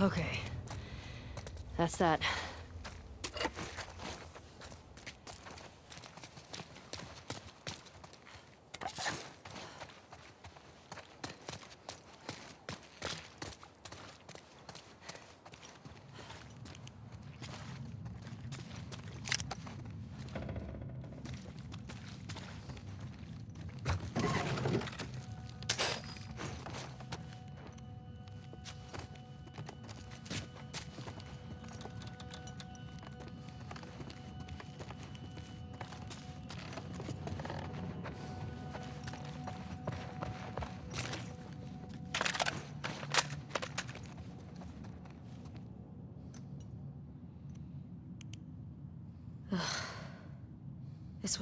Okay. That's that.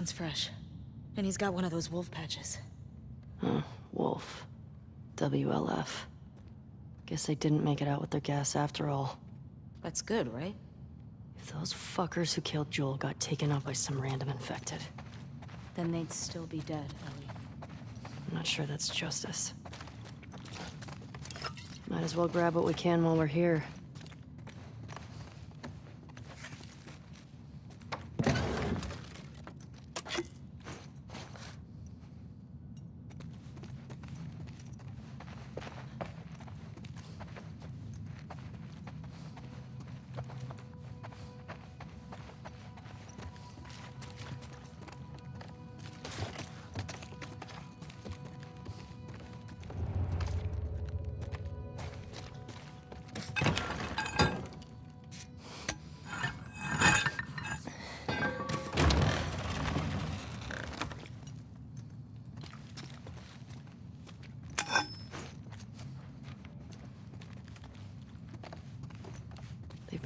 One's fresh. And he's got one of those wolf patches. Huh, Wolf. WLF. Guess they didn't make it out with their gas after all. That's good, right? If those fuckers who killed Joel got taken out by some random infected, Then they'd still be dead, Ellie. I'm not sure that's justice. Might as well grab what we can while we're here.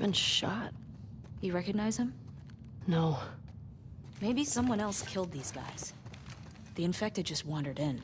Been shot. You recognize him? No. Maybe someone else killed these guys. The infected just wandered in.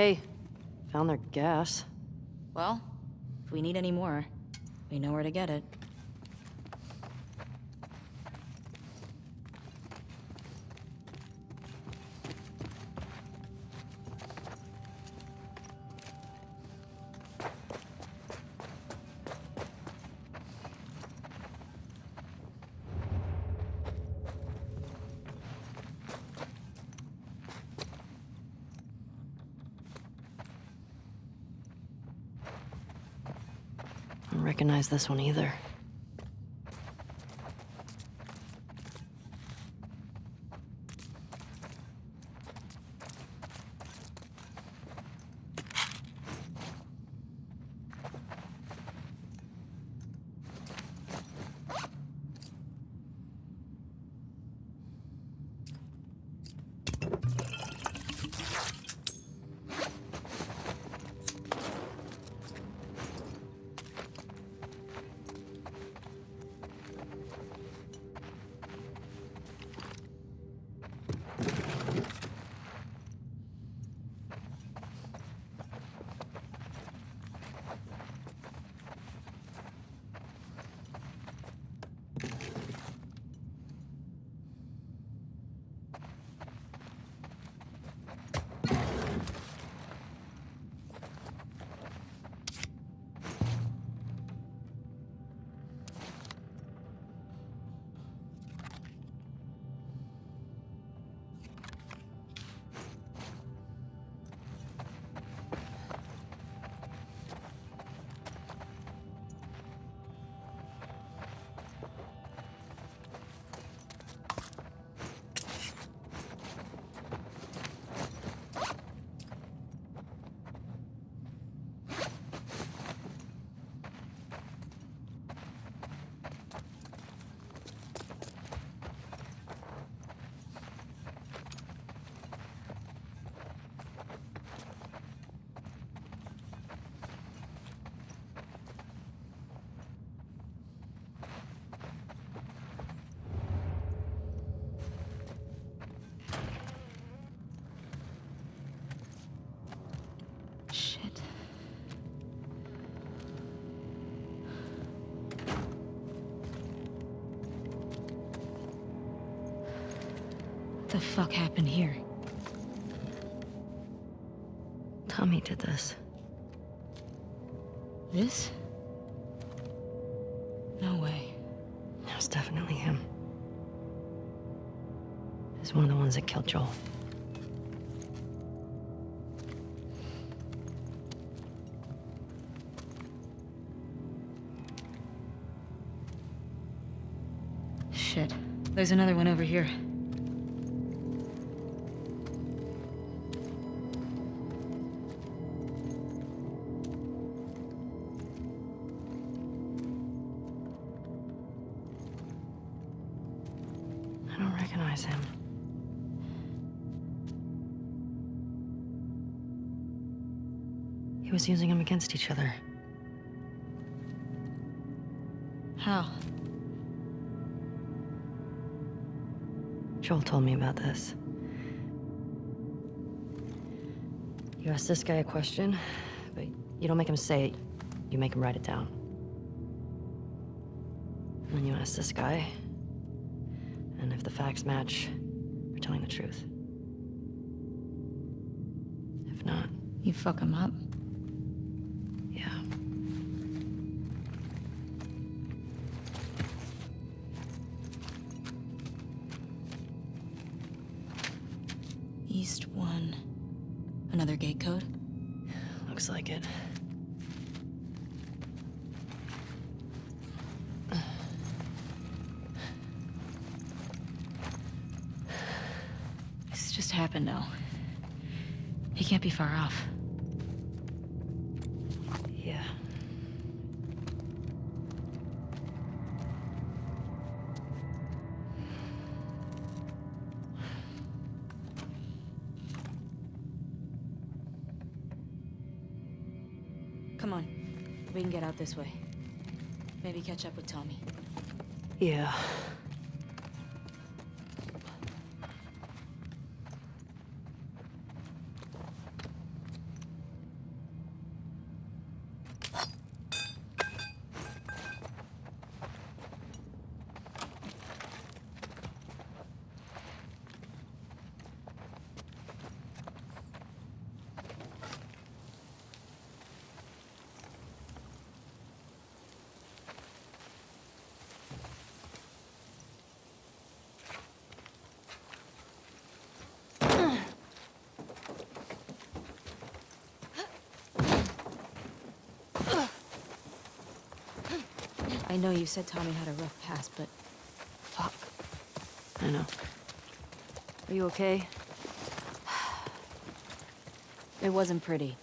Hey, found their gas. Well, if we need any more, we know where to get it. Recognize this one either. The fuck happened here? Tommy did this. This? No way. That was definitely him. He's one of the ones that killed Joel. Shit. There's another one over here. Was using them against each other. How? Joel told me about this. You ask this guy a question, but you don't make him say it, you make him write it down. And then you ask this guy, and if the facts match, you're telling the truth. If not, You fuck him up? East one. Another gate code? Looks like it. This just happened now. He can't be far off. This way. Maybe catch up with Tommy. Yeah. I know you said Tommy had a rough past, but Fuck. I know. Are you okay? it wasn't pretty.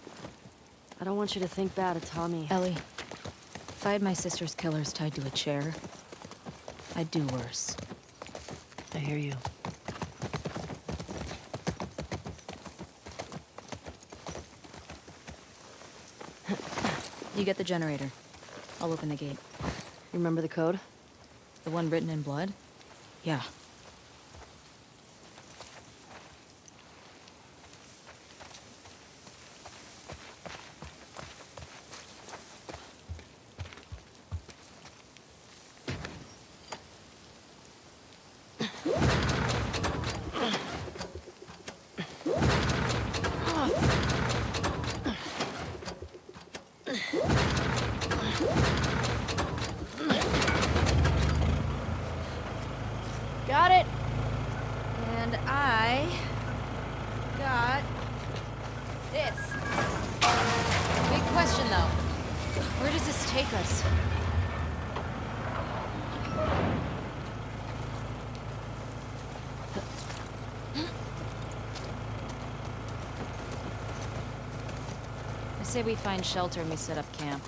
I don't want you to think bad of Tommy. Ellie, if I had my sister's killers tied to a chair, I'd do worse. I hear you. You get the generator. I'll open the gate. You remember the code? The one written in blood? Yeah. Got it! And I got this. Big question though. Where does this take us? I say we find shelter and we set up camp.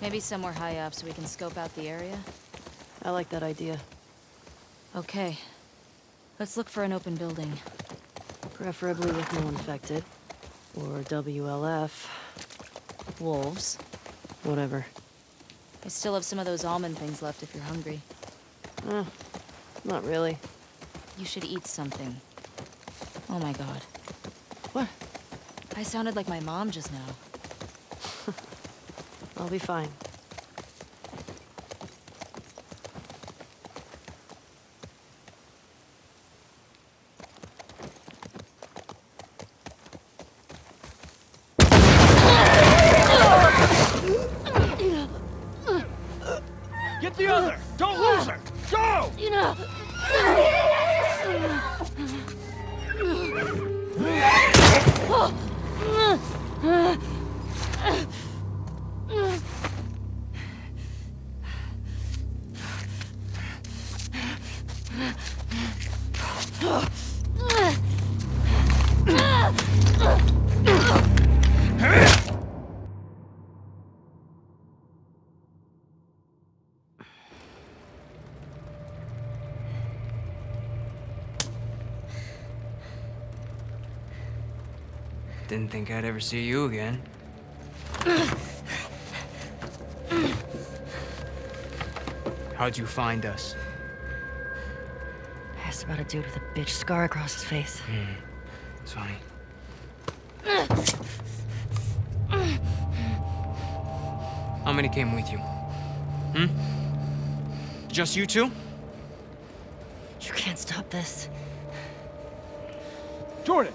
Maybe somewhere high up so we can scope out the area. I like that idea. Okay. Let's look for an open building. Preferably with no infected. Or WLF. Wolves. Whatever. I still have some of those almond things left if you're hungry. Eh, not really. You should eat something. Oh my god. I sounded like my mom just now. I'll be fine. Think I'd ever see you again. How'd you find us? I asked about a dude with a bitch scar across his face. It's funny. How many came with you? Hmm? Just you two? You can't stop this. Jordan!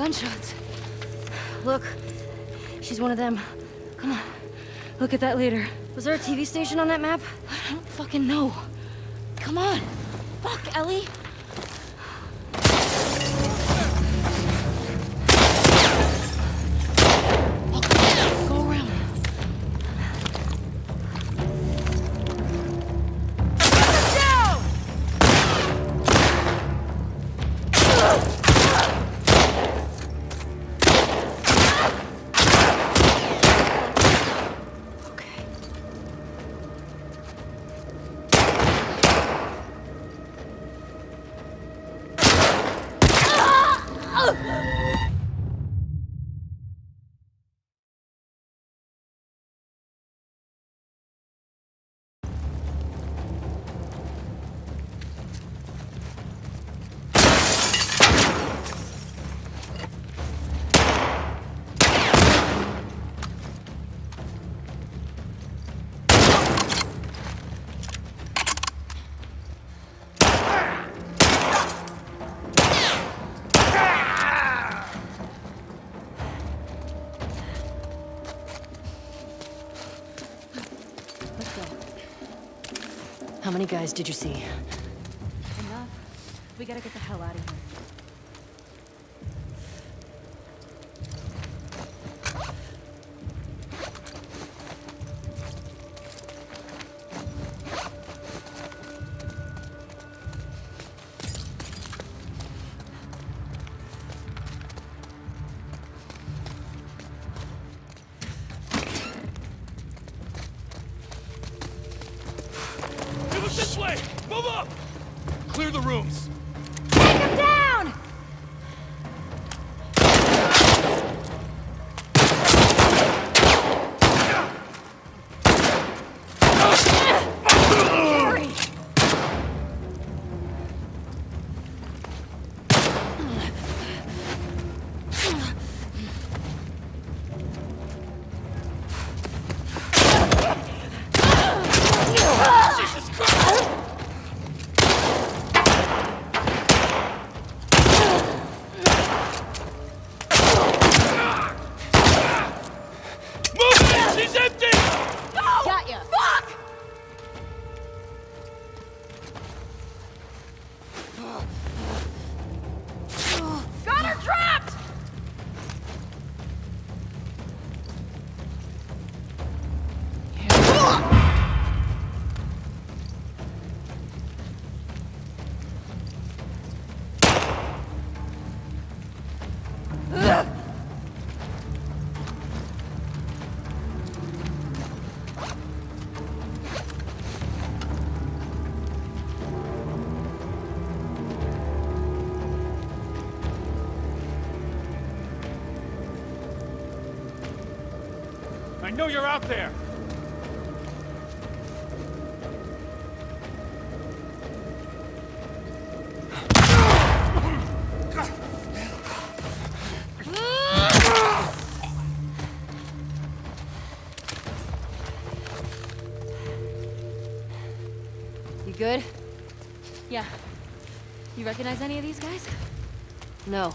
Gunshots. Look. She's one of them. Come on. Look at that later. Was there a TV station on that map? I don't fucking know. How many guys did you see? know you're out there! You good? Yeah. You recognize any of these guys? No.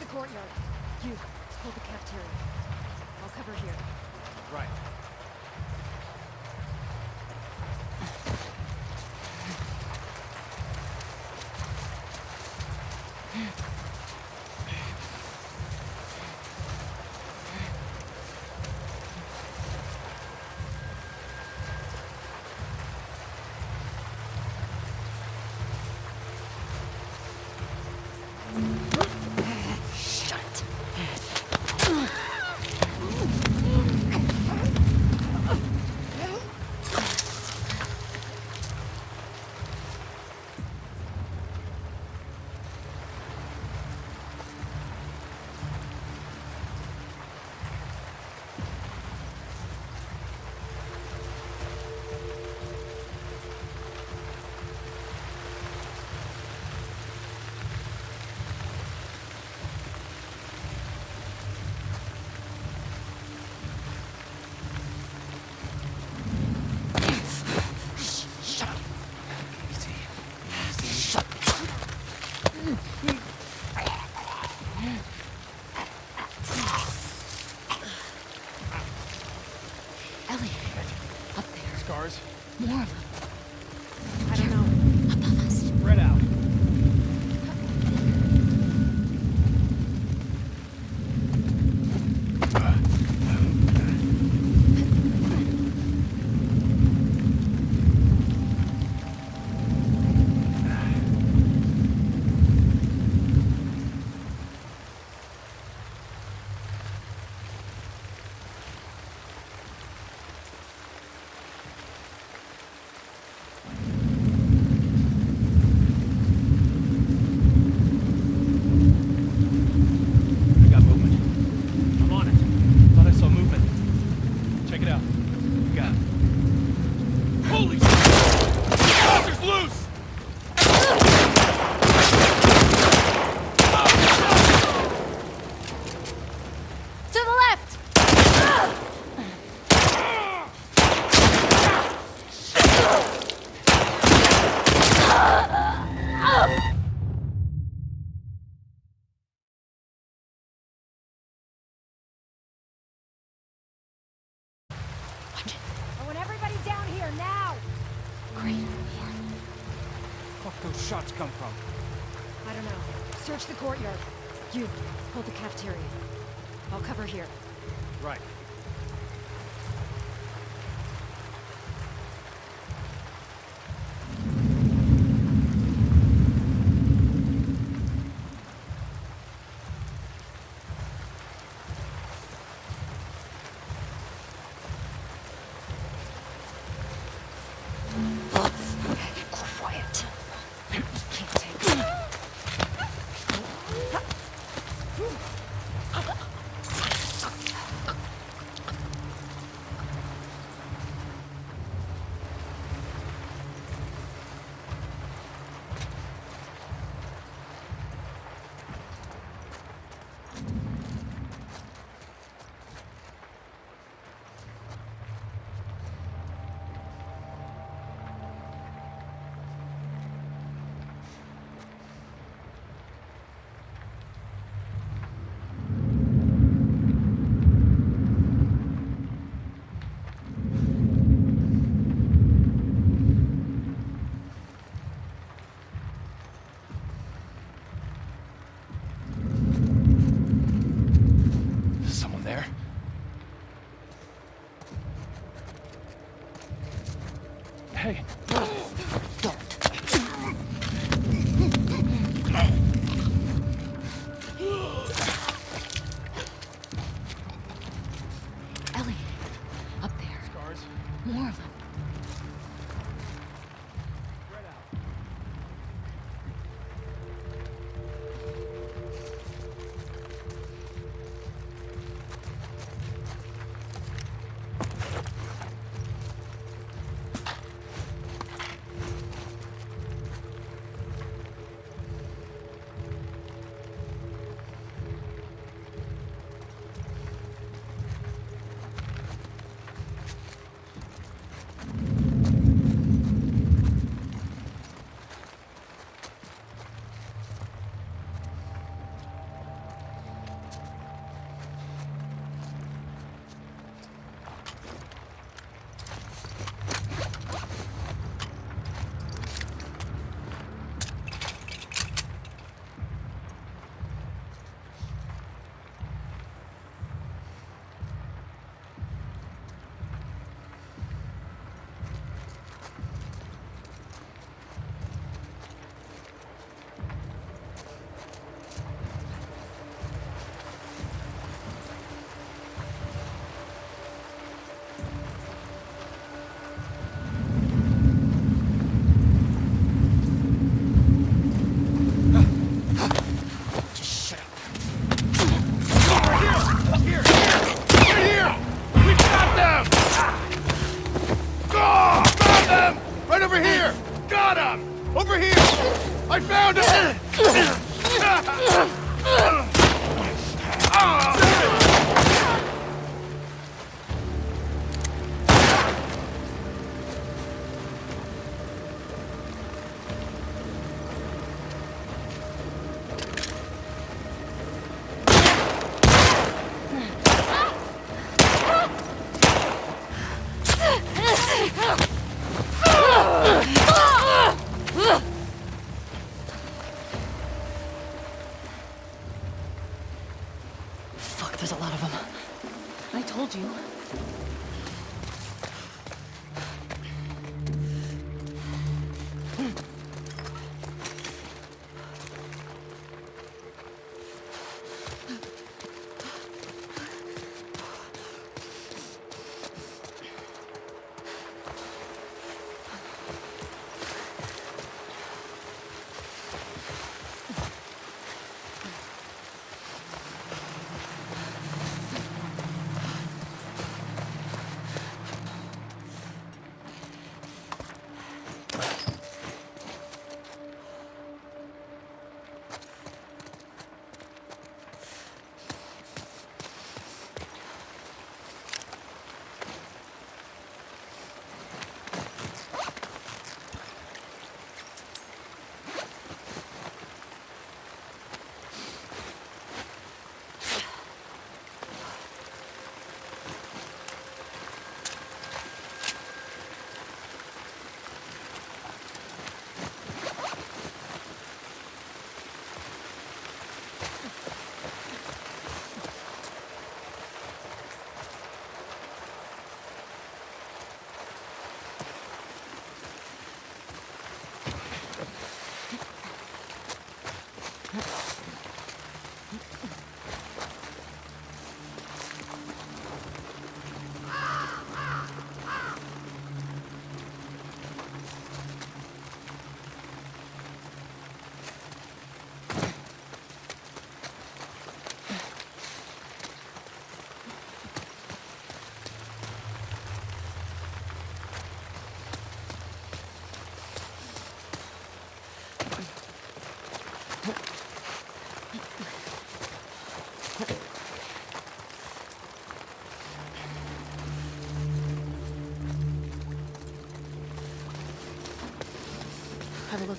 the courtyard.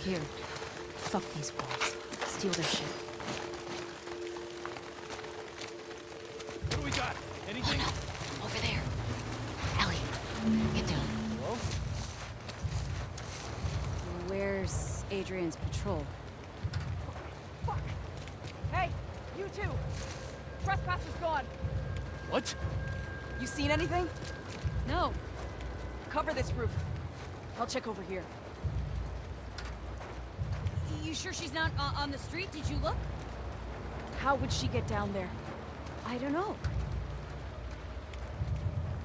Here. Fuck these wolves. Steal their shit. What do we got? Anything? Over there. Ellie, get down. Where's Adrian's patrol? Fuck! Hey, you two! Trespasser's gone. What? You seen anything? No. Cover this roof. I'll check over here. You sure she's not uh, on the street? Did you look? How would she get down there? I don't know.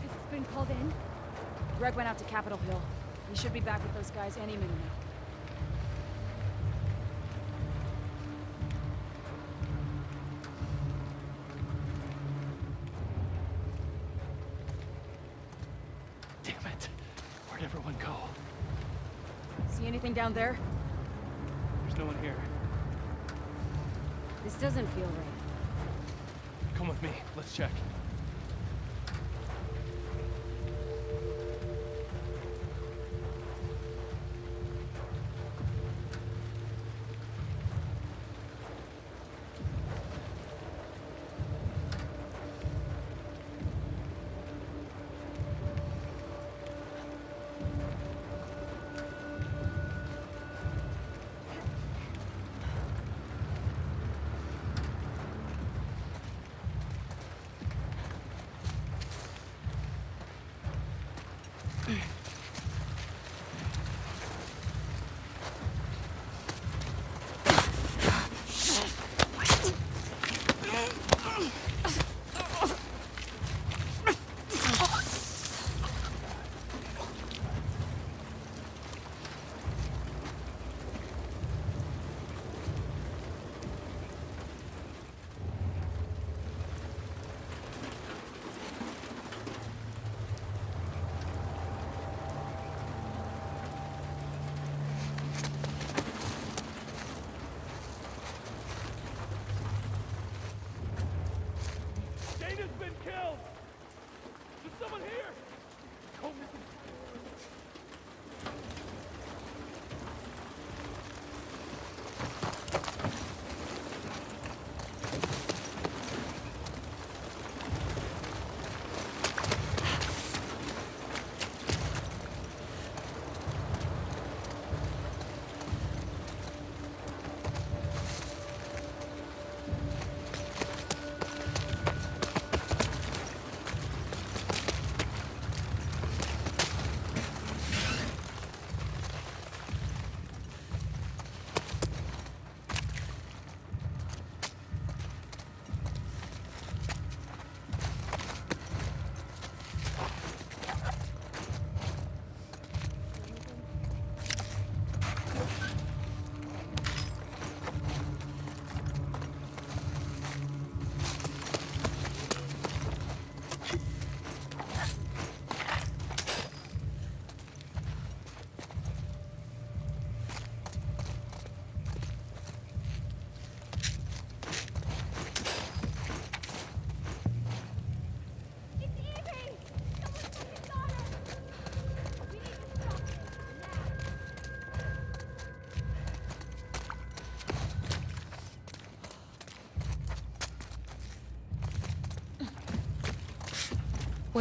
Has it been called in? Greg went out to Capitol Hill. He should be back with those guys any minute now. Damn it. Where'd everyone go? See anything down there? There's no one here. This doesn't feel right. Come with me. Let's check.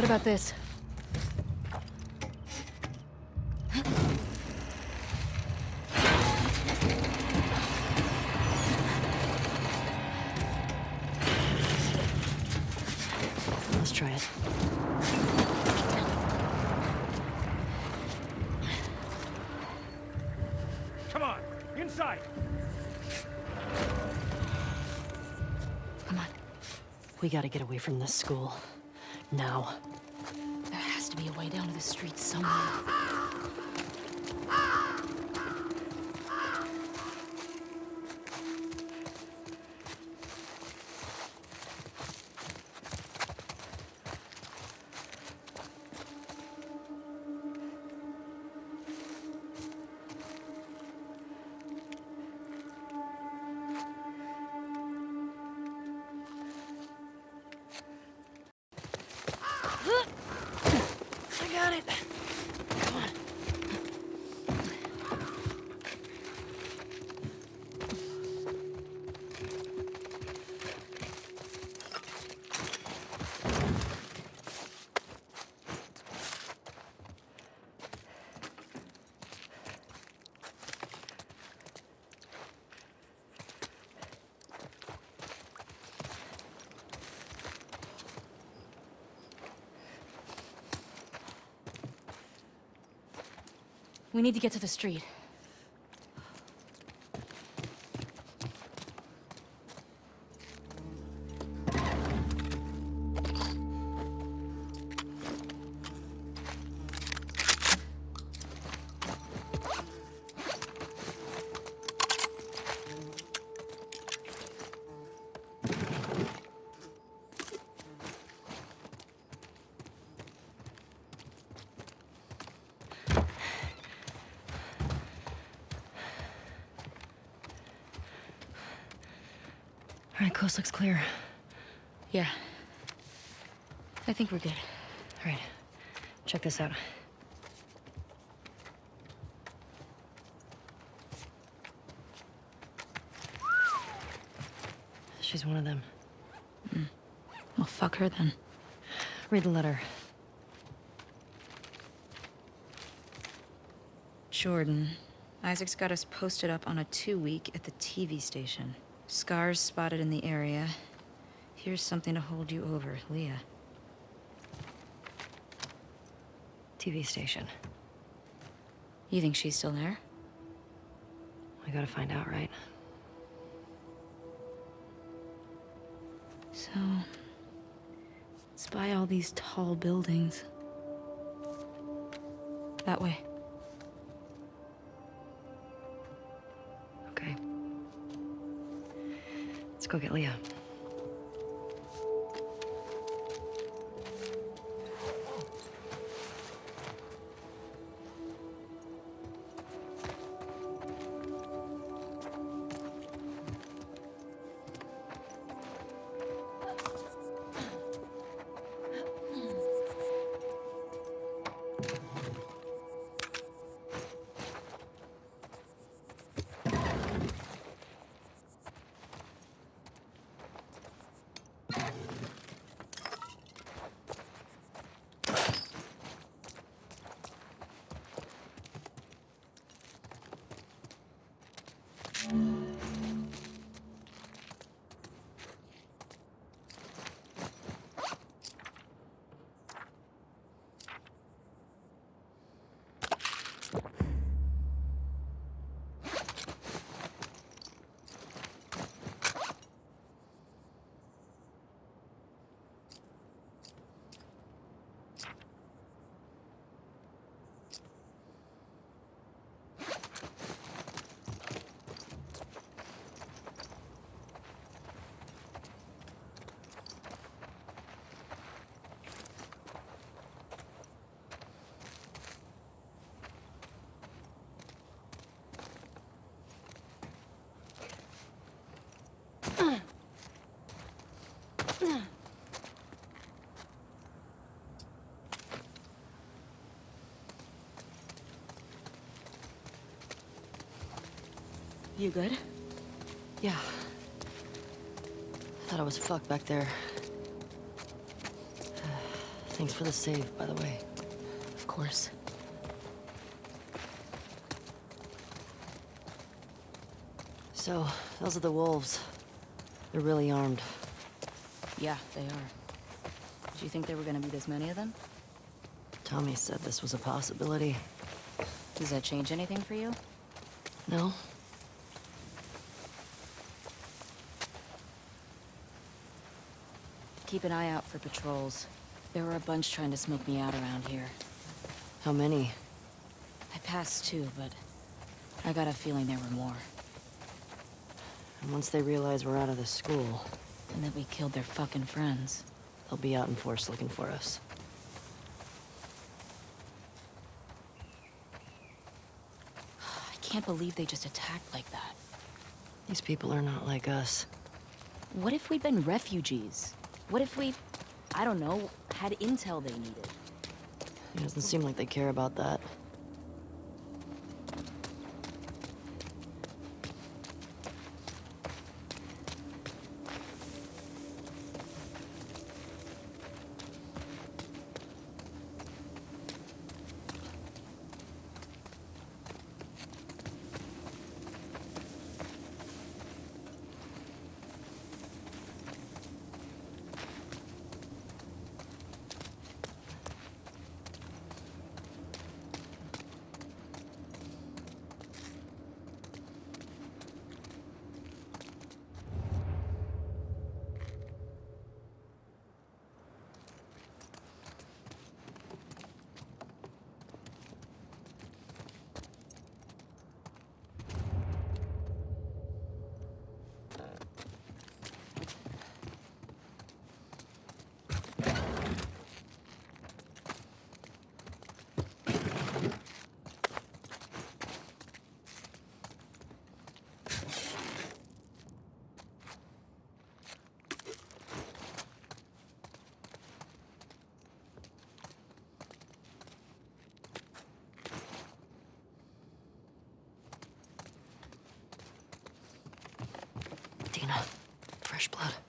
About this? Let's try it. Come on, inside! Come on. We gotta get away from this school. Now. Street somewhere. We need to get to the street. All right, coast looks clear. Yeah. I think we're good. All right, check this out. She's one of them. Hmm. Well, fuck her then. Read the letter. Jordan. Isaac's got us posted up on a two-week at the TV station. Scars spotted in the area. Here's something to hold you over, Leah. TV station. You think she's still there? We gotta find out, right? So... Spy all these tall buildings. That way. Go get Leah. You good? Yeah. I thought I was fucked back there. Thanks for the save, by the way. Of course. So, those are the wolves. They're really armed. Yeah, they are. Did you think there were gonna be this many of them? Tommy said this was a possibility. Does that change anything for you? No? Keep an eye out for patrols. There were a bunch trying to smoke me out around here. How many? I passed two, but I got a feeling there were more. And once they realize we're out of the school, And that we killed their fucking friends. they'll be out in force looking for us. I can't believe they just attacked like that. These people are not like us. What if we'd been refugees? What if we, I don't know, had intel they needed? It doesn't seem like they care about that. fresh blood.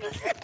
Same.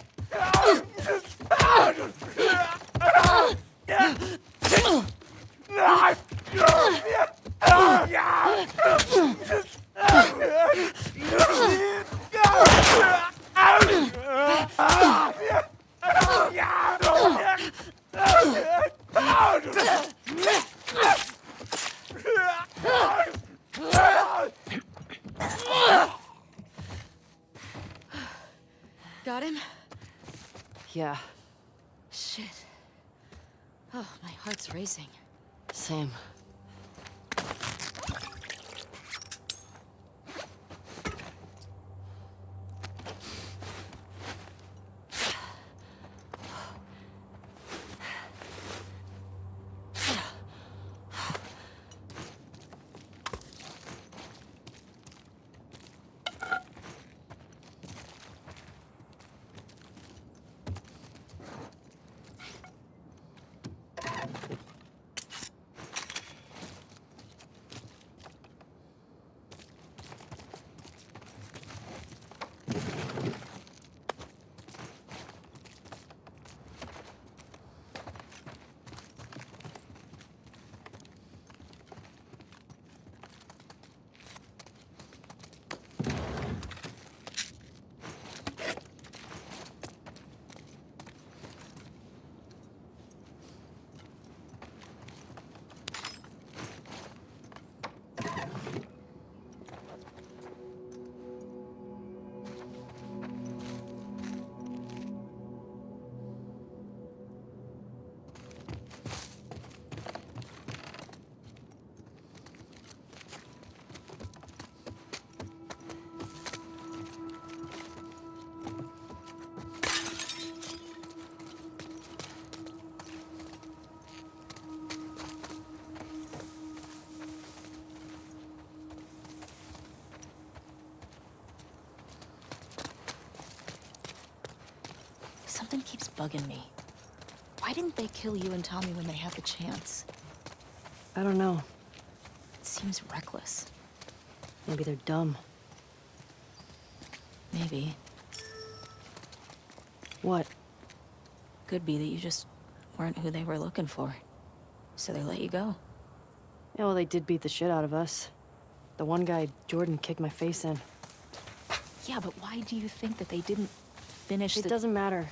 Something keeps bugging me. Why didn't they kill you and Tommy when they had the chance? I don't know. It seems reckless. Maybe they're dumb. Maybe. What? Could be that you just weren't who they were looking for. So they let you go. Yeah, well, they did beat the shit out of us. The one guy, Jordan, kicked my face in. Yeah, but why do you think that they didn't finish It the... doesn't matter.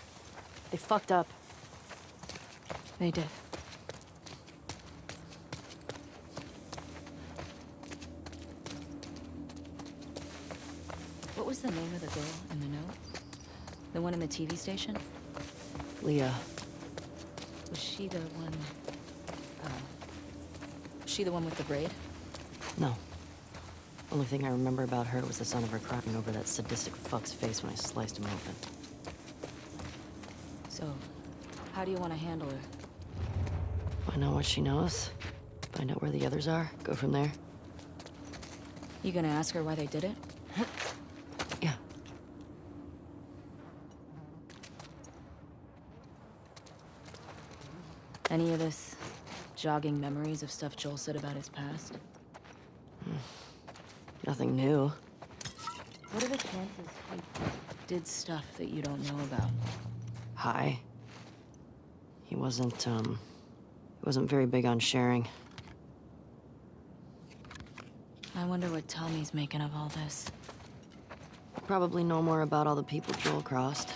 They fucked up. They did. What was the name of the girl in the note? The one in the TV station? Leah. Was she the one... Uh, was she the one with the braid? No. Only thing I remember about her was the sound of her crying over that sadistic fuck's face when I sliced him open. So, how do you want to handle her? Find out what she knows. Find out where the others are. Go from there. You gonna ask her why they did it? Yeah. Any of this jogging memories of stuff Joel said about his past? Hmm. Nothing new. What are the chances he did stuff that you don't know about? Hi. He wasn't, um... He wasn't very big on sharing. I wonder what Tommy's making of all this. Probably know more about all the people Joel crossed.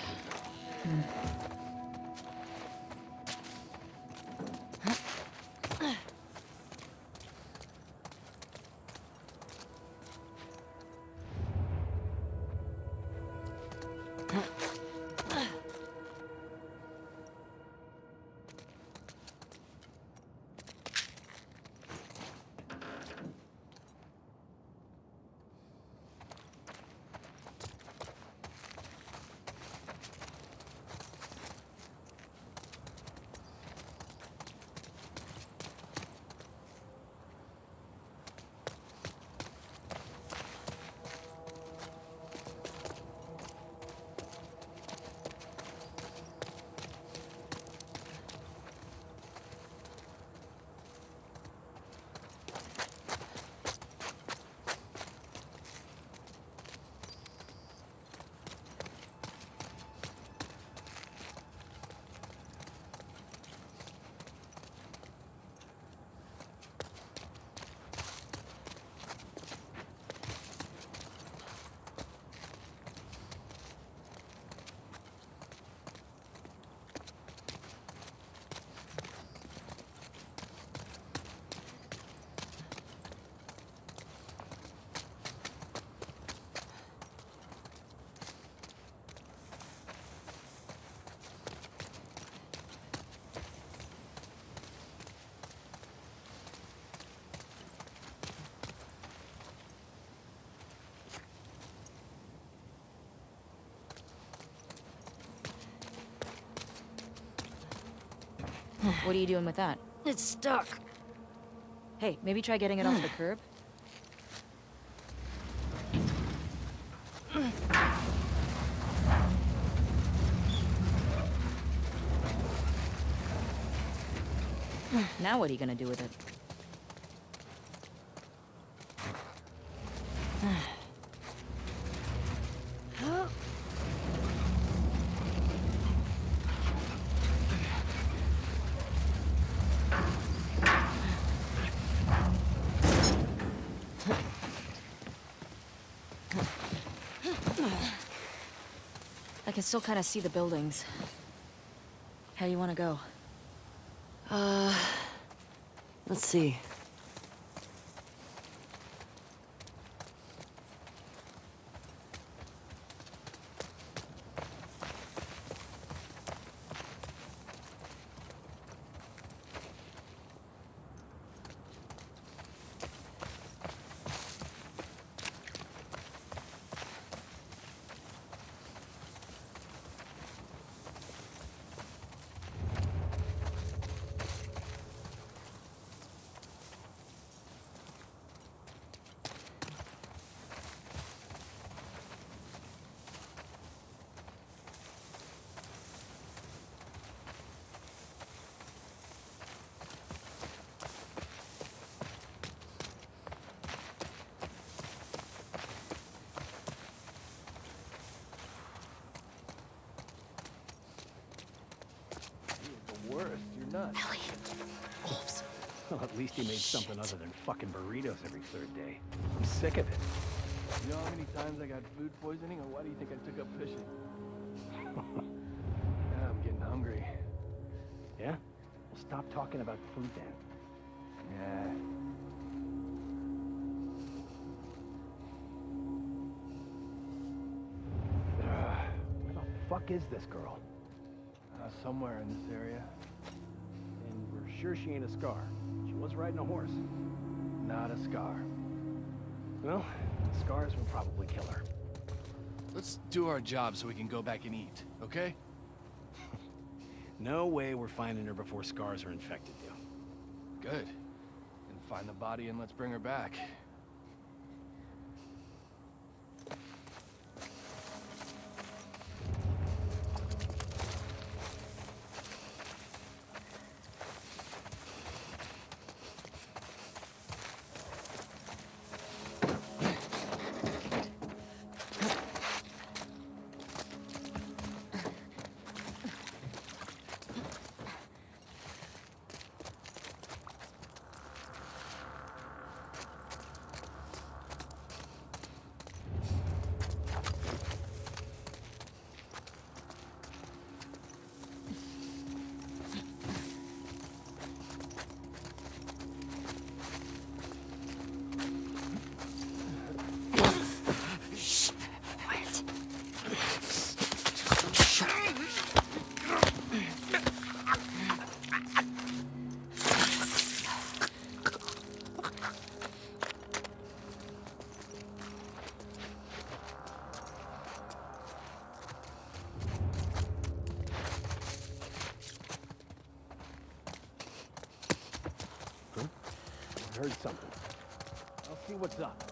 What are you doing with that? It's stuck. Hey, maybe try getting it off the curb? Now what are you gonna do with it? Still kind of see the buildings. How you want to go? Uh, let's see. The worst, you're nuts. Wolves. Well, at least he made something other than fucking burritos every third day. I'm sick of it. You know how many times I got food poisoning, or why do you think I took up fishing? yeah, I'm getting hungry. Yeah? Well, stop talking about food then. Yeah. Where the fuck is this girl? Uh, somewhere in this area. And we're sure she ain't a scar. Was riding a horse. Not a scar. Well, scars will probably kill her. Let's do our job so we can go back and eat, okay? No way we're finding her before scars are infected you. Good. Then find the body and let's bring her back. I'll see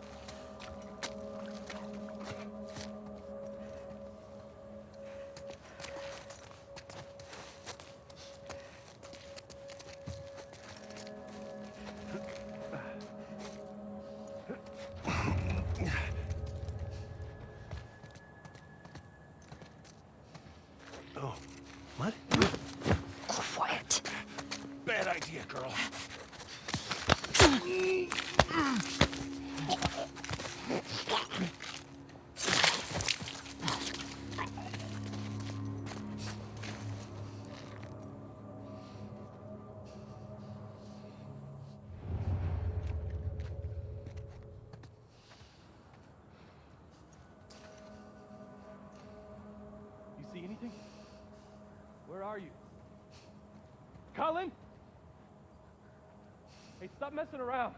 Stop messing around.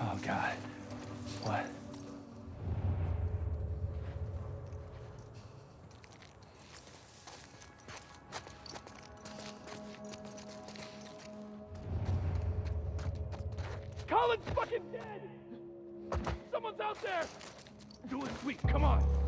Oh, God. What? Holland's fucking dead! Someone's out there! Do it quick, come on!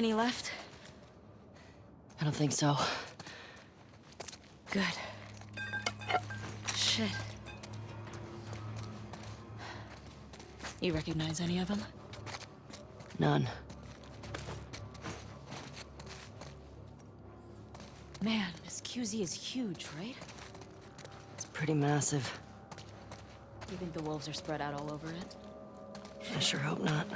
Any left? I don't think so. Good. Shit. You recognize any of them? None. Man, this QZ is huge, right? It's pretty massive. You think the wolves are spread out all over it? I sure hope not.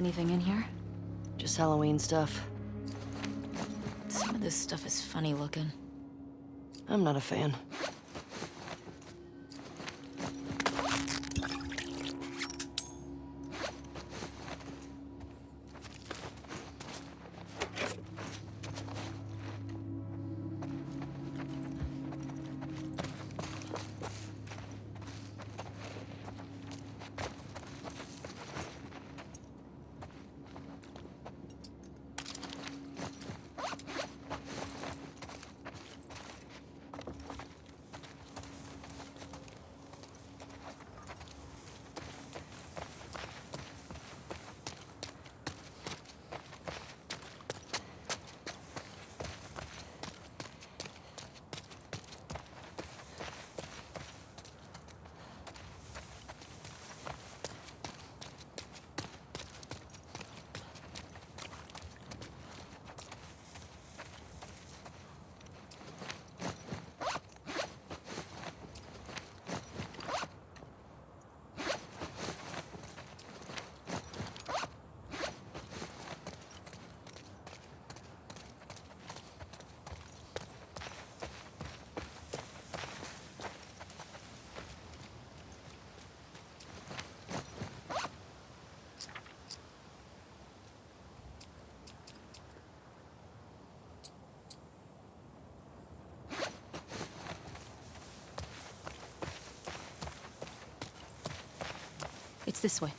Anything in here? Just Halloween stuff. Some of this stuff is funny looking. I'm not a fan. This way.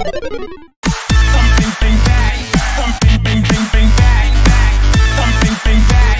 Something bring bang. something bring bring bring something bring back.